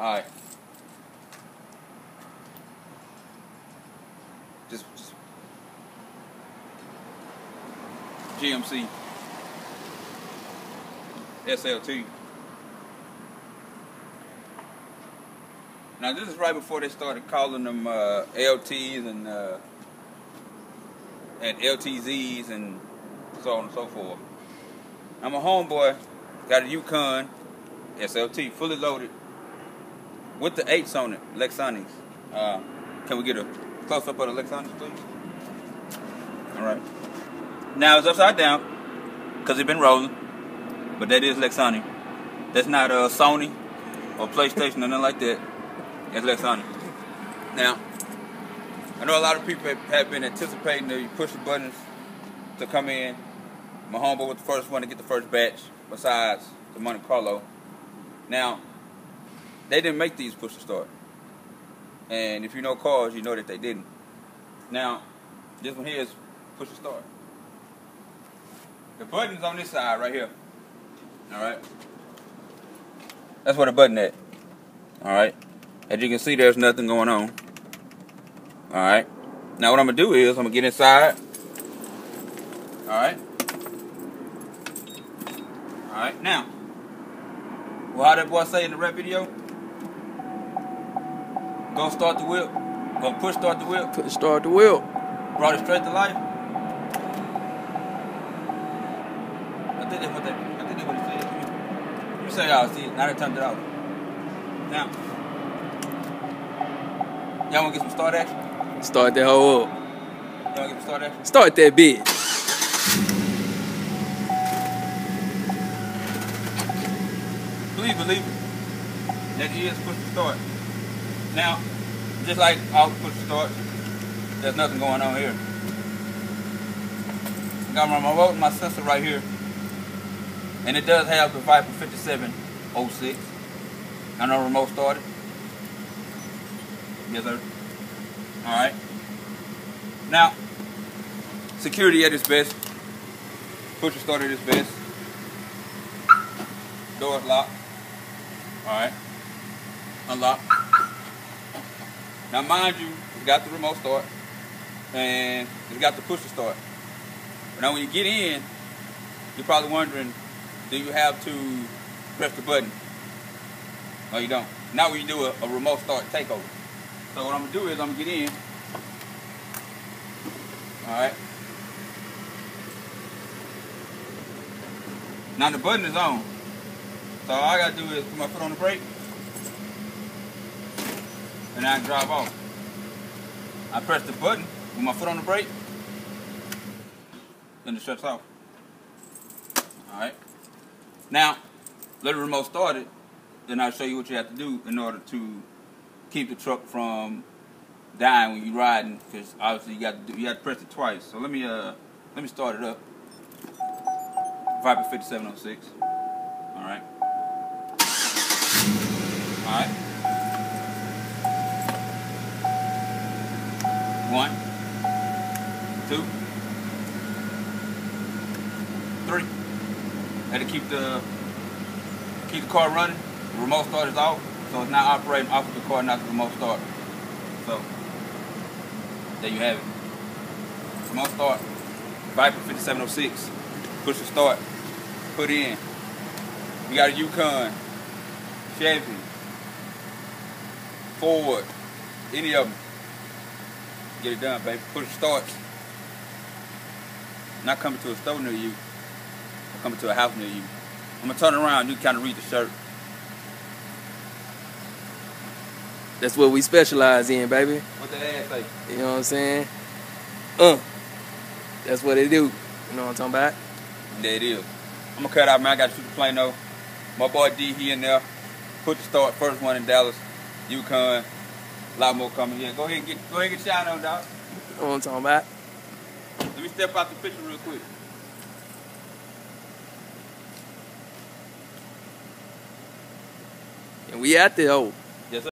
Alright. Just, just GMC SLT. Now this is right before they started calling them uh, LTs and uh, and LTZs and so on and so forth. I'm a homeboy, got a Yukon SLT, fully loaded, with the eights on it, Lexonics. Uh, can we get a close up of the Lexonics, please? All right. Now it's upside down because it's been rolling, but that is Lexonic. That's not a Sony or PlayStation or nothing like that. That's Lexonic. Now, I know a lot of people have been anticipating to push the buttons to come in. My homeboy was the first one to get the first batch, besides the Monte Carlo. Now, they didn't make these push to start. And if you know cars, you know that they didn't. Now, this one here is push to start. The button's on this side right here. Alright? That's where the button at. Alright? As you can see, there's nothing going on. Alright? Now what I'm going to do is, I'm going to get inside. Alright? Alright, now. Well, how that boy say in the rap video? Go start the whip. Go push start the whip. Push start the whip. Brought it straight to life. I think that's what they, I think that's what he said. You say y'all see it. Now they turned it off. Now. Y'all wanna get some start action? Start that whole up. Y'all wanna get some start action? Start that bitch. Please believe it. That is push to start. Now, just like all push to start, there's nothing going on here. Got my remote my sensor right here. And it does have the Viper 5706. I know remote started. Yes, sir. Alright. Now, security at its best. Push to start at its best. Doors locked. Alright. Unlock. Now mind you, it's got the remote start and it's got the push to start. Now when you get in, you're probably wondering, do you have to press the button? No, you don't. Now we do a, a remote start takeover. So what I'm gonna do is I'm gonna get in. Alright. Now the button is on. So all I gotta do is put my foot on the brake and I drive off. I press the button with my foot on the brake, then it shuts off. Alright. Now, let the remote started, then I'll show you what you have to do in order to keep the truck from dying when you're riding, because obviously you got to do, you have to press it twice. So let me uh let me start it up. Viper 5706. Alright. Alright. One, two, three. Had to keep the keep the car running. The remote start is off, so it's not operating off of the car, not the remote start. So there you have it. Remote start. Viper 5706. Push the start. Put in. We got a Yukon, Chevy, Ford, any of them. Get it done, baby. Push start. Not coming to a store near you. I'm coming to a house near you. I'm gonna turn around. You kind of read the shirt. That's what we specialize in, baby. What that ass say? You know what I'm saying? Uh. That's what they do. You know what I'm talking about? There it is. I'm gonna cut out, man. I got to shoot the plane though. My boy D, he in there. Put the start. First one in Dallas. Yukon. A lot more coming. Yeah, go ahead and get go ahead and get shot on, dog. You know what I'm talking about? Let me step out the picture real quick. And we out there, oh.